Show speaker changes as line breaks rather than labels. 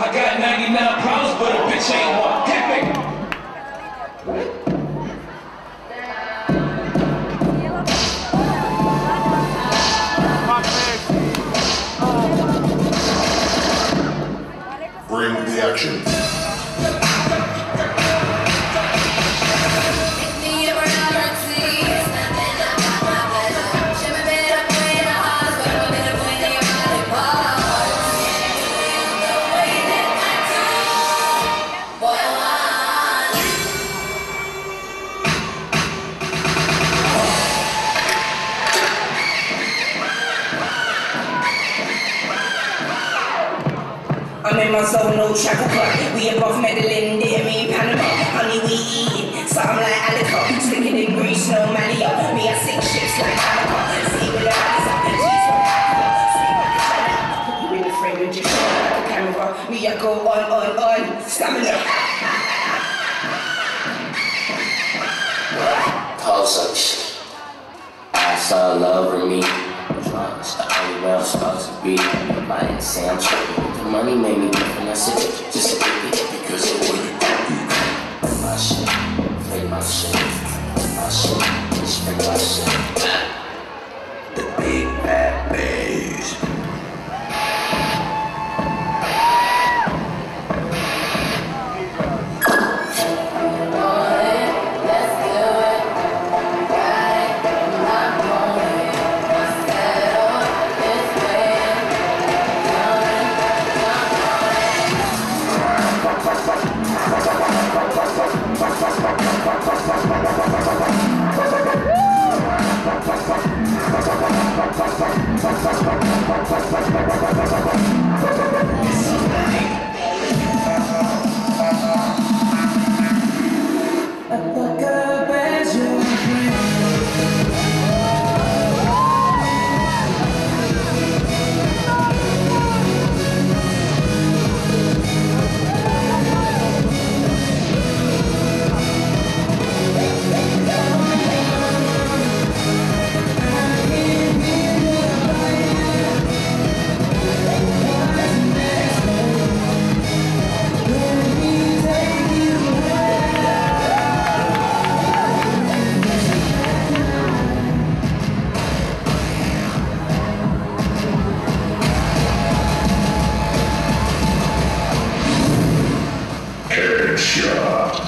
I got 99 problems, but a bitch ain't one. Hit me.
Bring the action.
I'm in my zone, no tracker cut. We above Medellin, didn't mean Panama. Honey, we eating something like Alica. Sticking in grease, no malia. Me, I sink ships like Hanukkah. See with the eyes up, cheese from the you in the frame and just like a camera. Me, I go on, on, on. Stamina.
Up shit. I saw love with me. Drugs, the only way I'm supposed to be. I'm tripping. The money made me different. I said, just a bit because it would My shit, play my shit. My shit. Fisher.